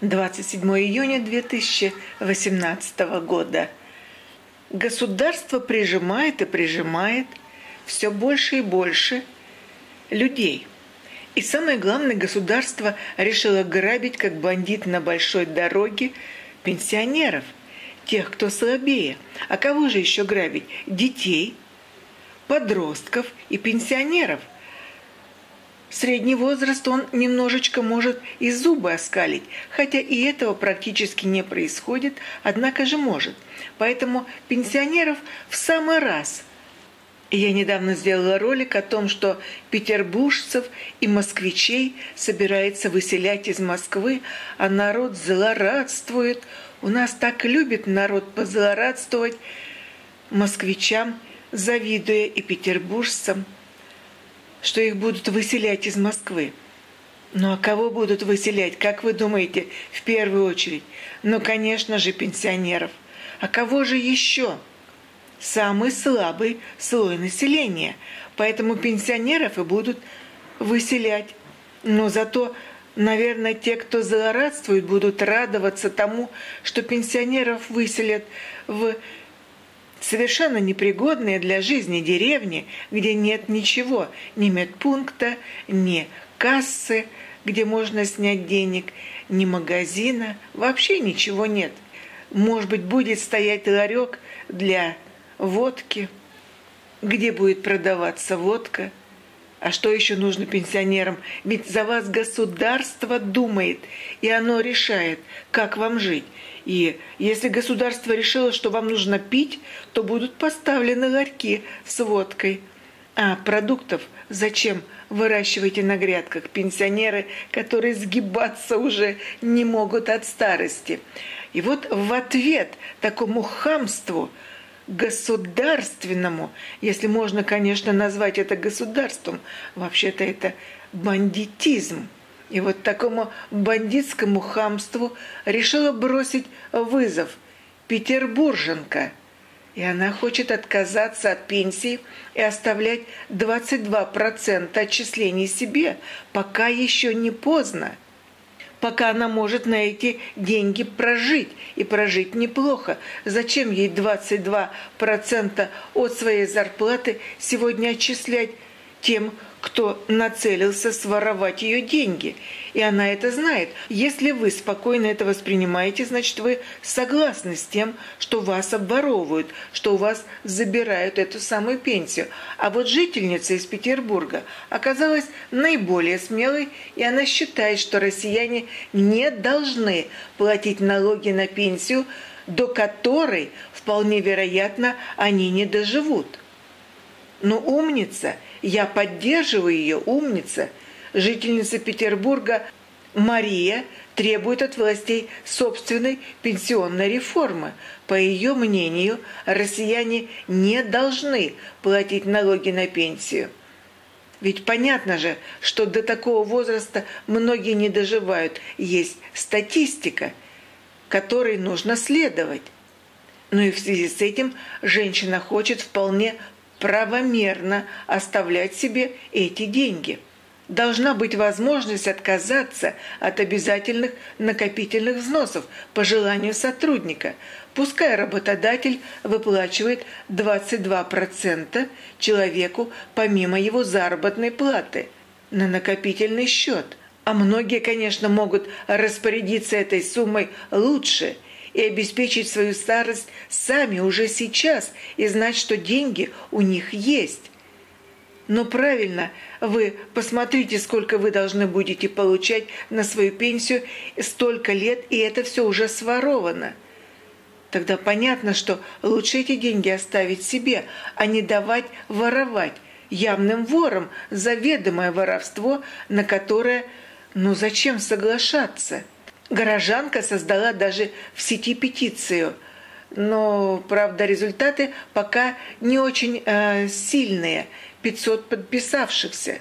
27 июня 2018 года. Государство прижимает и прижимает все больше и больше людей. И самое главное, государство решило грабить, как бандит на большой дороге, пенсионеров, тех, кто слабее. А кого же еще грабить? Детей, подростков и пенсионеров – Средний возраст он немножечко может и зубы оскалить, хотя и этого практически не происходит, однако же может. Поэтому пенсионеров в самый раз. Я недавно сделала ролик о том, что петербуржцев и москвичей собирается выселять из Москвы, а народ злорадствует. У нас так любит народ позлорадствовать москвичам, завидуя и петербуржцам – что их будут выселять из Москвы. Ну а кого будут выселять, как вы думаете, в первую очередь? Ну, конечно же, пенсионеров. А кого же еще? Самый слабый слой населения. Поэтому пенсионеров и будут выселять. Но зато, наверное, те, кто злорадствует, будут радоваться тому, что пенсионеров выселят в совершенно непригодные для жизни деревни, где нет ничего, ни медпункта, ни кассы, где можно снять денег, ни магазина, вообще ничего нет. Может быть, будет стоять ларек для водки, где будет продаваться водка. А что еще нужно пенсионерам? Ведь за вас государство думает, и оно решает, как вам жить. И если государство решило, что вам нужно пить, то будут поставлены ларьки с водкой. А продуктов зачем выращиваете на грядках пенсионеры, которые сгибаться уже не могут от старости? И вот в ответ такому хамству государственному, если можно, конечно, назвать это государством, вообще-то это бандитизм – и вот такому бандитскому хамству решила бросить вызов петербурженка. И она хочет отказаться от пенсии и оставлять 22% отчислений себе, пока еще не поздно. Пока она может на эти деньги прожить, и прожить неплохо. Зачем ей 22% от своей зарплаты сегодня отчислять тем, кто нацелился своровать ее деньги. И она это знает. Если вы спокойно это воспринимаете, значит, вы согласны с тем, что вас обворовывают, что у вас забирают эту самую пенсию. А вот жительница из Петербурга оказалась наиболее смелой, и она считает, что россияне не должны платить налоги на пенсию, до которой, вполне вероятно, они не доживут. Но умница – я поддерживаю ее, умница. Жительница Петербурга Мария требует от властей собственной пенсионной реформы. По ее мнению, россияне не должны платить налоги на пенсию. Ведь понятно же, что до такого возраста многие не доживают. Есть статистика, которой нужно следовать. Но и в связи с этим женщина хочет вполне правомерно оставлять себе эти деньги. Должна быть возможность отказаться от обязательных накопительных взносов по желанию сотрудника. Пускай работодатель выплачивает 22% человеку помимо его заработной платы на накопительный счет. А многие, конечно, могут распорядиться этой суммой лучше – и обеспечить свою старость сами уже сейчас и знать, что деньги у них есть. Но правильно, вы посмотрите, сколько вы должны будете получать на свою пенсию столько лет, и это все уже своровано. Тогда понятно, что лучше эти деньги оставить себе, а не давать воровать явным вором заведомое воровство, на которое, ну зачем соглашаться? Горожанка создала даже в сети петицию, но, правда, результаты пока не очень э, сильные – 500 подписавшихся.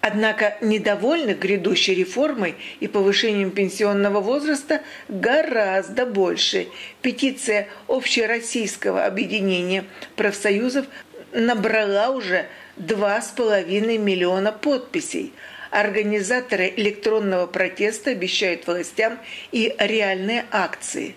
Однако недовольных грядущей реформой и повышением пенсионного возраста гораздо больше. Петиция Общероссийского объединения профсоюзов набрала уже 2,5 миллиона подписей – организаторы электронного протеста обещают властям и реальные акции.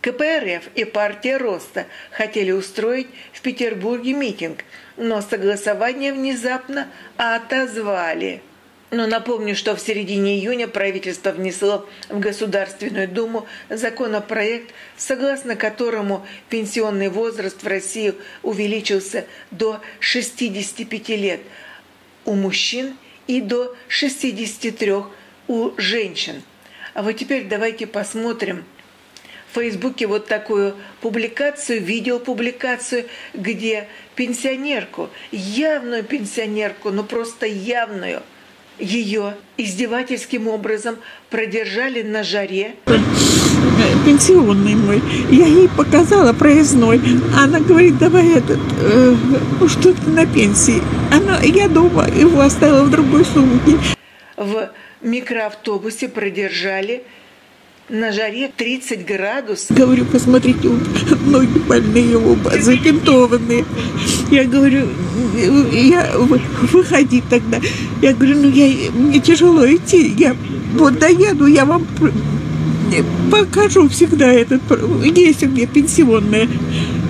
КПРФ и партия Роста хотели устроить в Петербурге митинг, но согласование внезапно отозвали. Но напомню, что в середине июня правительство внесло в Государственную Думу законопроект, согласно которому пенсионный возраст в России увеличился до 65 лет у мужчин и до 63 у женщин. А вот теперь давайте посмотрим в Фейсбуке вот такую публикацию, видеопубликацию, где пенсионерку, явную пенсионерку, ну просто явную, ее издевательским образом продержали на жаре. Пенсионный мой. Я ей показала проездной. Она говорит, давай этот, э, что ты на пенсии. Она, я дома его оставила в другой сумке. В микроавтобусе продержали на жаре 30 градусов. Говорю, посмотрите, ноги больные оба, забинтованные. Я говорю, я выходи тогда. Я говорю, ну я, мне тяжело идти, я вот доеду, я вам покажу всегда этот, есть у меня пенсионная.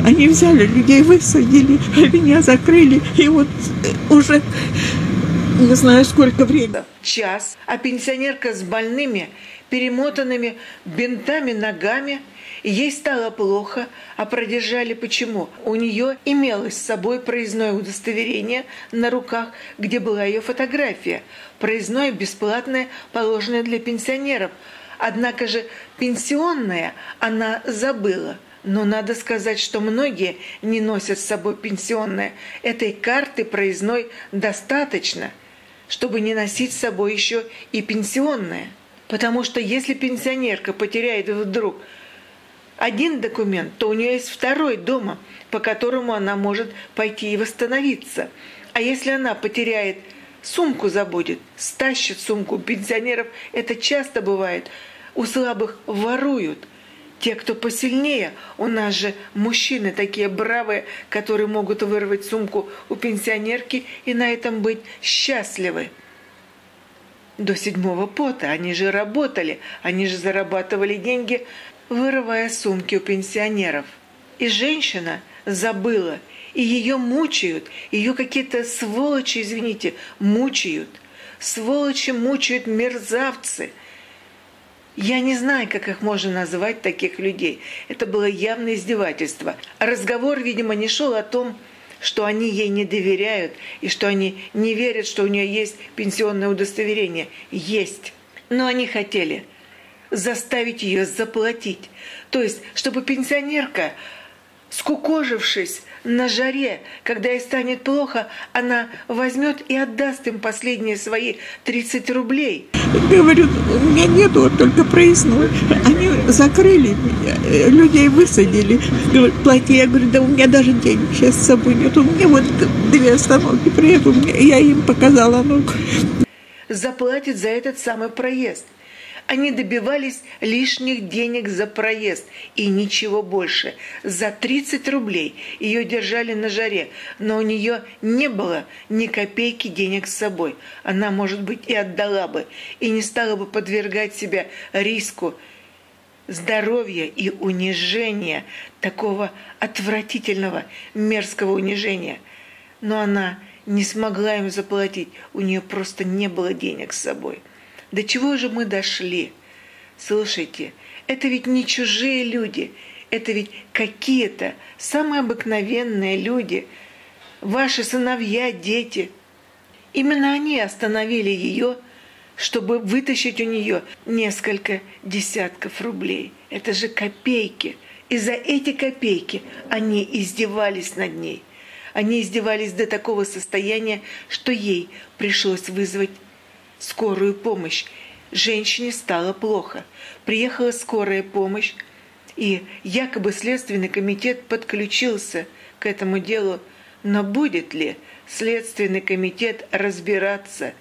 Они взяли людей, высадили, а меня закрыли, и вот уже не знаю, сколько времени. Час, а пенсионерка с больными перемотанными бинтами ногами. Ей стало плохо, а продержали почему? У нее имелось с собой проездное удостоверение на руках, где была ее фотография. Проездное бесплатное, положенное для пенсионеров. Однако же пенсионное она забыла. Но надо сказать, что многие не носят с собой пенсионное. Этой карты проездной достаточно, чтобы не носить с собой еще и пенсионное. Потому что если пенсионерка потеряет вдруг один документ, то у нее есть второй дома, по которому она может пойти и восстановиться. А если она потеряет сумку забудет, стащит сумку. Пенсионеров это часто бывает. У слабых воруют. Те, кто посильнее, у нас же мужчины такие бравые, которые могут вырвать сумку у пенсионерки и на этом быть счастливы до седьмого пота. Они же работали, они же зарабатывали деньги, вырывая сумки у пенсионеров. И женщина забыла, и ее мучают, ее какие-то сволочи, извините, мучают. Сволочи мучают мерзавцы. Я не знаю, как их можно назвать, таких людей. Это было явное издевательство. разговор, видимо, не шел о том, что они ей не доверяют и что они не верят, что у нее есть пенсионное удостоверение. Есть. Но они хотели заставить ее заплатить. То есть, чтобы пенсионерка, скукожившись, на жаре, когда ей станет плохо, она возьмет и отдаст им последние свои 30 рублей. Говорю, у меня нету, вот только проездной. Они закрыли меня, э, людей высадили. Говорят, плати. Я говорю, да у меня даже денег сейчас с собой нет. У меня вот две остановки приеду, я им показала ногу. Заплатит за этот самый проезд. Они добивались лишних денег за проезд и ничего больше. За 30 рублей ее держали на жаре, но у нее не было ни копейки денег с собой. Она, может быть, и отдала бы, и не стала бы подвергать себя риску здоровья и унижения, такого отвратительного, мерзкого унижения. Но она не смогла им заплатить, у нее просто не было денег с собой. До чего же мы дошли? Слушайте, это ведь не чужие люди, это ведь какие-то самые обыкновенные люди, ваши сыновья, дети. Именно они остановили ее, чтобы вытащить у нее несколько десятков рублей. Это же копейки. И за эти копейки они издевались над ней. Они издевались до такого состояния, что ей пришлось вызвать скорую помощь. Женщине стало плохо. Приехала скорая помощь, и якобы Следственный комитет подключился к этому делу. Но будет ли Следственный комитет разбираться?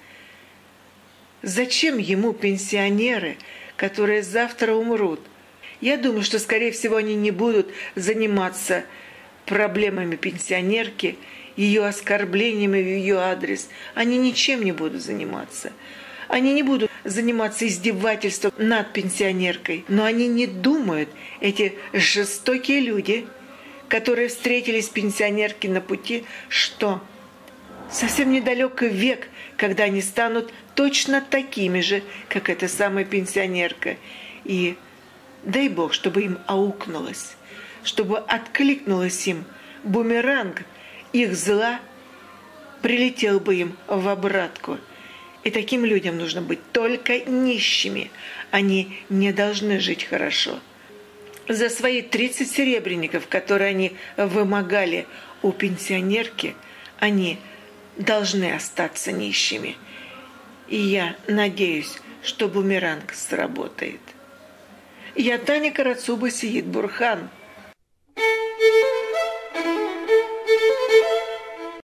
Зачем ему пенсионеры, которые завтра умрут? Я думаю, что, скорее всего, они не будут заниматься проблемами пенсионерки ее оскорблениями в ее адрес, они ничем не будут заниматься. Они не будут заниматься издевательством над пенсионеркой, но они не думают, эти жестокие люди, которые встретились пенсионерки на пути, что совсем недалек век, когда они станут точно такими же, как эта самая пенсионерка. И дай Бог, чтобы им аукнулось, чтобы откликнулось им бумеранг их зла, прилетел бы им в обратку. И таким людям нужно быть только нищими. Они не должны жить хорошо. За свои 30 серебряников, которые они вымогали у пенсионерки, они должны остаться нищими. И я надеюсь, что бумеранг сработает. Я Таня Карацуба Сиит Бурхан –